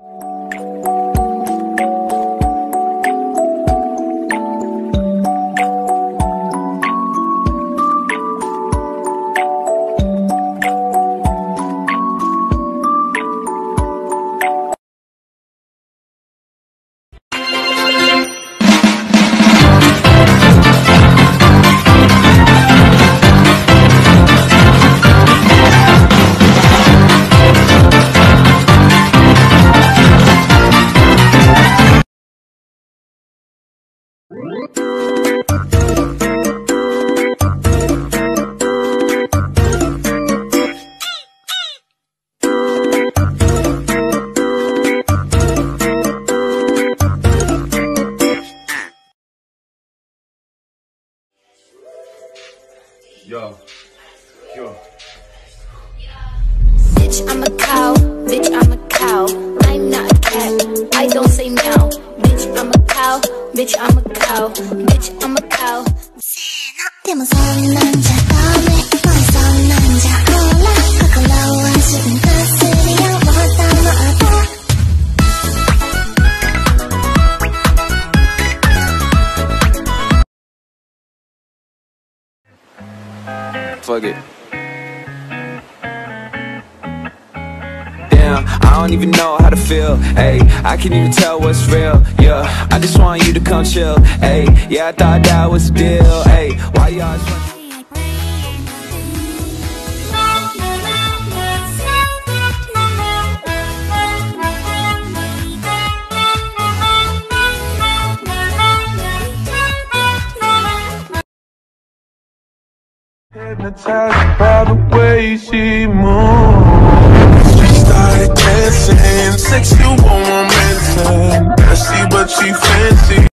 you. Yo. Yo. Bitch, I'm a cow. Bitch, I'm a cow. I'm not a cat. I don't say meow. Bitch, I'm a cow. Bitch, I'm a cow. Bitch, I'm a cow. Say, 나 때문에 Fuck it. Damn, I don't even know how to feel. Hey, I can't even tell what's real. Yeah, I just want you to come chill. Hey, yeah, I thought that was the deal. Hey, why you Hypnotized by the way she moves. She started dancing, she fancy.